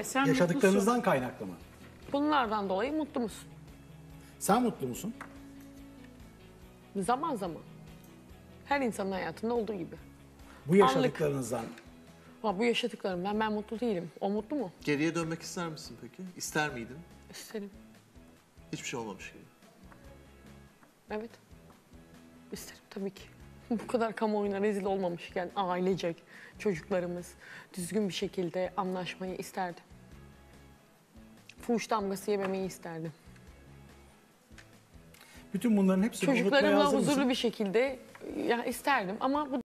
E sen Yaşadıklarınızdan kaynaklı mı? Bunlardan dolayı mutlu musun? Sen mutlu musun? Zaman zaman. Her insanın hayatında olduğu gibi. Bu yaşadıklarınızdan Ama bu yaşadıklarımdan ben mutlu değilim. O mutlu mu? Geriye dönmek ister misin peki? İster miydin? İsterim. Hiçbir şey olmamış gibi. Evet. İsterim tabii ki. Bu kadar kamuoyuna rezil olmamışken ailecek çocuklarımız düzgün bir şekilde anlaşmayı isterdim. Fuhuş damgası yememeyi isterdim. bütün bunların hepsini unutmaya Çocuklarımla hazır mısın? huzurlu bir şekilde ya isterdim ama bu